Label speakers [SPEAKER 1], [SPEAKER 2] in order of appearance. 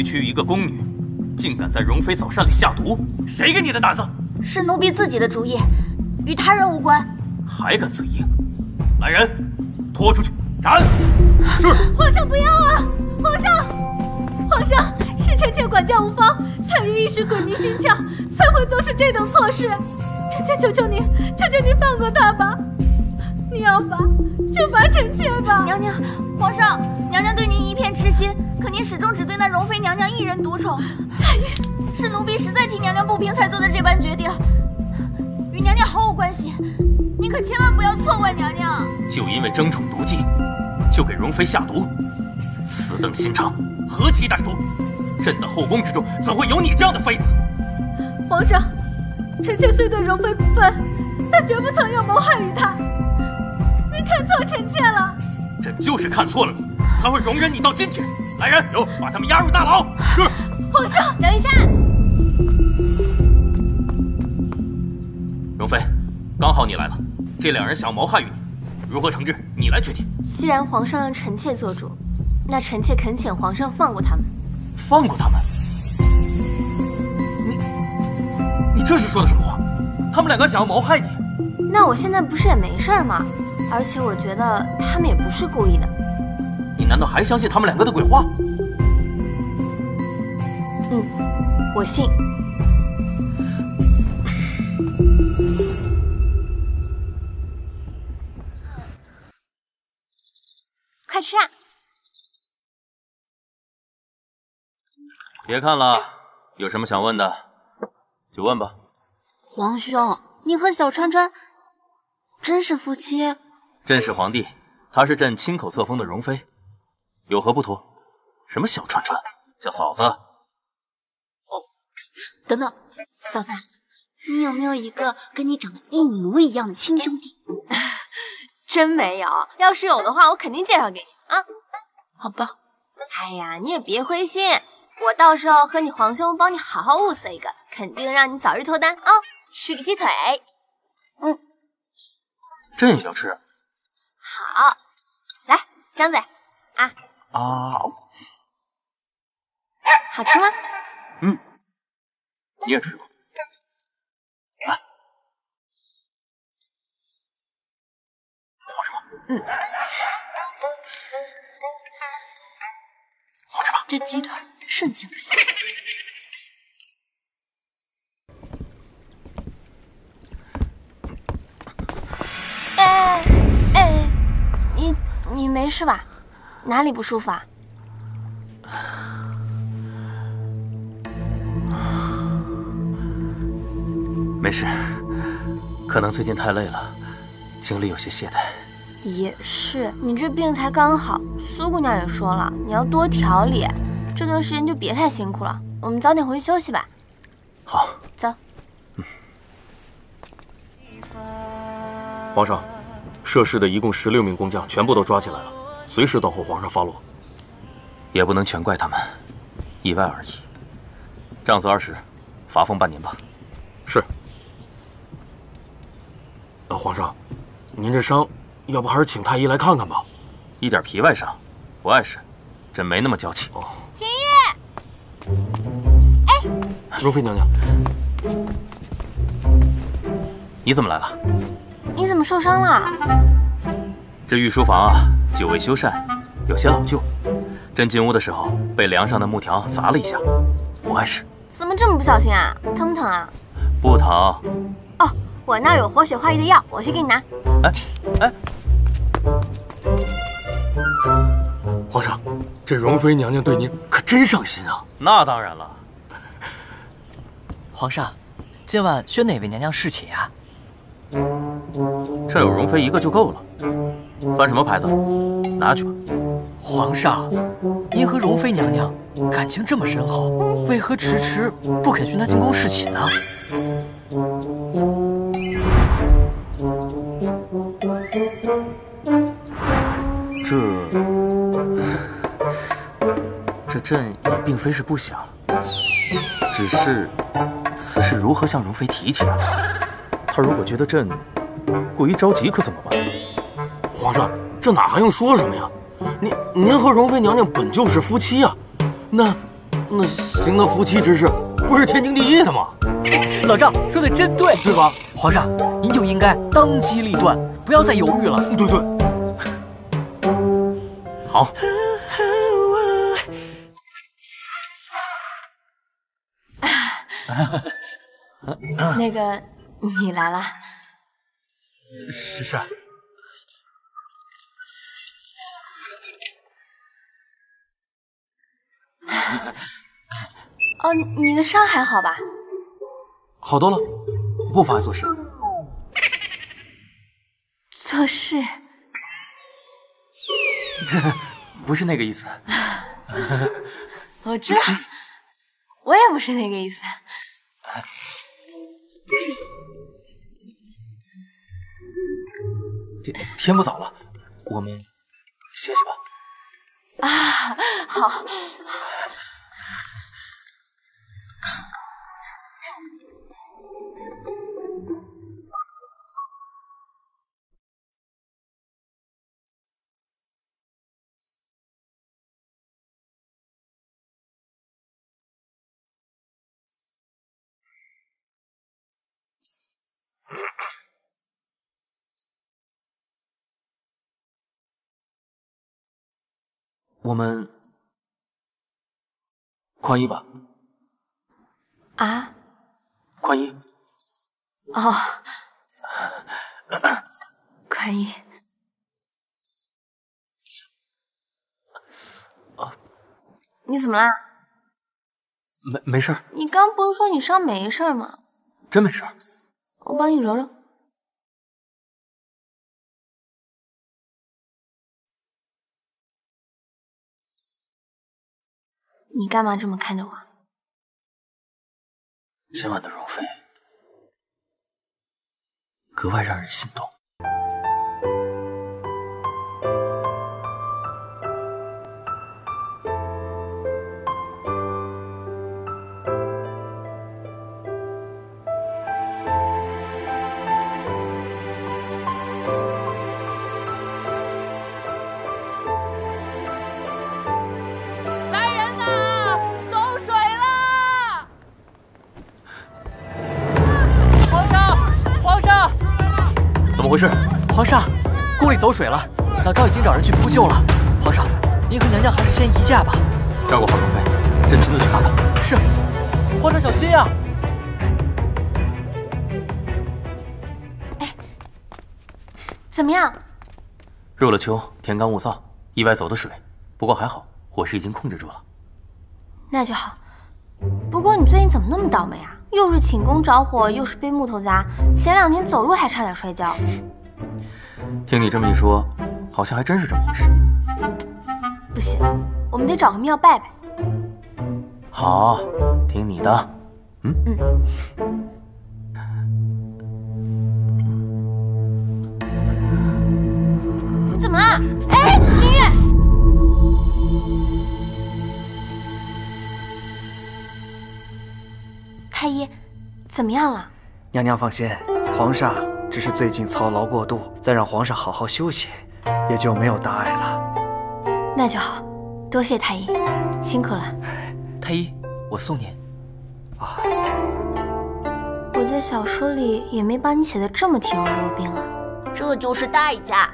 [SPEAKER 1] 于区一个宫女，竟敢在容妃早膳里下毒，谁给你的胆子？
[SPEAKER 2] 是奴婢自己的主意，与他人无关。
[SPEAKER 1] 还敢嘴硬！来人，拖出去斩！是。
[SPEAKER 3] 皇上不要啊！皇上，皇上，是臣妾管教无方，才于一时鬼迷心窍，才会做出这等错事。臣妾求求您，求求您放过他吧！你要罚就罚臣妾吧。
[SPEAKER 2] 娘娘，皇上，娘娘对您一片痴心，可您始终只对那容妃娘娘一人独宠。
[SPEAKER 3] 彩玉，
[SPEAKER 2] 是奴婢实在替娘娘不平才做的这般决定，与娘娘毫无关系。您可千万不要错怪娘娘。
[SPEAKER 1] 就因为争宠毒计，就给容妃下毒，此等心肠，何其歹毒！朕的后宫之中怎会有你这样的妃子？
[SPEAKER 3] 皇上，臣妾虽对容妃不忿，但绝不曾有谋害于她。您看错臣妾了。
[SPEAKER 1] 朕就是看错了你，才会容忍你到今天。来人，有把他们押入大牢。
[SPEAKER 3] 是。皇上，
[SPEAKER 2] 等一下。
[SPEAKER 1] 容妃，刚好你来了，这两人想要谋害于你，如何惩治？你来决定。
[SPEAKER 4] 既然皇上让臣妾做主，那臣妾恳请皇上放过他们。
[SPEAKER 1] 放过他们？你，你这是说的什么话？他们两个想要谋害你？
[SPEAKER 4] 那我现在不是也没事吗？而且我觉得他们也不是故意的。
[SPEAKER 1] 你难道还相信他们两个的鬼话？
[SPEAKER 4] 嗯，我信。快吃啊！
[SPEAKER 1] 别看了，有什么想问的就问吧。
[SPEAKER 2] 皇兄，你和小川川真是夫妻？
[SPEAKER 1] 朕是皇帝，她是朕亲口册封的容妃，有何不妥？什么小川川，叫嫂子。
[SPEAKER 2] 哦，等等，嫂子，你有没有一个跟你长得一模一样的亲兄弟？
[SPEAKER 4] 真没有，要是有的话，我肯定介绍给你啊。
[SPEAKER 2] 好吧。
[SPEAKER 4] 哎呀，你也别灰心，我到时候和你皇兄帮你好好物色一个，肯定让你早日脱单啊！吃个鸡腿。
[SPEAKER 2] 嗯，
[SPEAKER 1] 朕也要吃。
[SPEAKER 4] 好，来，张嘴，啊
[SPEAKER 1] 啊，
[SPEAKER 4] 好吃吗？
[SPEAKER 1] 嗯，你也吃好吃吗？
[SPEAKER 4] 嗯，
[SPEAKER 1] 好吃吧？
[SPEAKER 2] 这鸡腿瞬间不香。
[SPEAKER 4] 哎哎。你你没事吧？哪里不舒服啊？
[SPEAKER 1] 没事，可能最近太累了，精力有些懈怠。
[SPEAKER 4] 也是，你这病才刚好，苏姑娘也说了，你要多调理，这段时间就别太辛苦了。我们早点回去休息吧。
[SPEAKER 1] 好，
[SPEAKER 4] 走。
[SPEAKER 1] 嗯。皇上。涉事的一共十六名工匠全部都抓起来了，随时等候皇上发落。也不能全怪他们，意外而已。杖责二十，罚俸半年吧。是。呃，皇上，您这伤，要不还是请太医来看看吧。一点皮外伤，不碍事，朕没那么娇气。哦。
[SPEAKER 4] 秦玉，
[SPEAKER 1] 哎，容妃娘娘，你怎么来了？
[SPEAKER 4] 你怎么受伤了？
[SPEAKER 1] 这御书房啊，久未修缮，有些老旧。朕进屋的时候被梁上的木条砸了一下，不碍事。
[SPEAKER 4] 怎么这么不小心啊？疼不疼啊？
[SPEAKER 1] 不疼。
[SPEAKER 4] 哦，我那儿有活血化瘀的药，我去给你拿。
[SPEAKER 1] 哎哎，皇上，这容妃娘娘对您可真上心啊！那当然了。
[SPEAKER 5] 皇上，今晚宣哪位娘娘侍寝啊？
[SPEAKER 1] 这有容妃一个就够了，翻什么牌子？拿去吧。
[SPEAKER 5] 皇上，您和容妃娘娘感情这么深厚，为何迟迟不肯寻她进宫侍寝呢？
[SPEAKER 1] 这这朕也并非是不想，只是此事如何向容妃提起啊？她如果觉得朕……过于着急可怎么办？皇上，这哪还用说什么呀？您您和容妃娘娘本就是夫妻啊，那那行那夫妻之事，不是天经地义的吗？
[SPEAKER 5] 老赵说的真对，
[SPEAKER 1] 对吧？
[SPEAKER 5] 皇上，您就应该当机立断，不要再犹豫了。
[SPEAKER 1] 对对。好。
[SPEAKER 4] 那个，你来了。
[SPEAKER 5] 是是。
[SPEAKER 4] 哦，你的伤还好吧？
[SPEAKER 1] 好多了，不妨碍做事。
[SPEAKER 4] 做事？
[SPEAKER 1] 这 不是那个意思。
[SPEAKER 4] 我知道，我也不是那个意思。
[SPEAKER 1] 天天不早了，我们歇息
[SPEAKER 4] 吧。啊，好。
[SPEAKER 1] 我们宽衣吧。
[SPEAKER 4] 啊？
[SPEAKER 1] 宽衣。
[SPEAKER 4] 哦。宽衣。
[SPEAKER 1] 啊？
[SPEAKER 4] 你怎么了？
[SPEAKER 1] 没没事。
[SPEAKER 4] 你刚不是说你伤没事吗？
[SPEAKER 1] 真没事。
[SPEAKER 4] 我帮你揉揉。你干嘛这么看着我？
[SPEAKER 1] 今晚的容妃格外让人心动。回事？
[SPEAKER 5] 皇上，宫里走水了，老赵已经找人去扑救了。皇上，您和娘娘还是先移驾吧。
[SPEAKER 1] 照顾好容妃，朕亲自去看看。
[SPEAKER 5] 是，皇上小心啊！
[SPEAKER 4] 哎，怎么样？
[SPEAKER 1] 入了秋，天干物燥，意外走的水。不过还好，火势已经控制住了。
[SPEAKER 4] 那就好。不过你最近怎么那么倒霉啊？又是寝宫着火，又是被木头砸，前两天走路还差点摔跤。
[SPEAKER 1] 听你这么一说，好像还真是这么回事。
[SPEAKER 4] 不行，我们得找个庙拜拜。
[SPEAKER 1] 好，听你的。嗯嗯。
[SPEAKER 4] 怎么样了？
[SPEAKER 6] 娘娘放心，皇上只是最近操劳过度，再让皇上好好休息，也就没有大碍了。
[SPEAKER 4] 那就好，多谢太医，辛苦了。
[SPEAKER 5] 太医，我送您。啊，
[SPEAKER 4] 我在小说里也没把你写的这么体弱多病啊。
[SPEAKER 2] 这就是代价。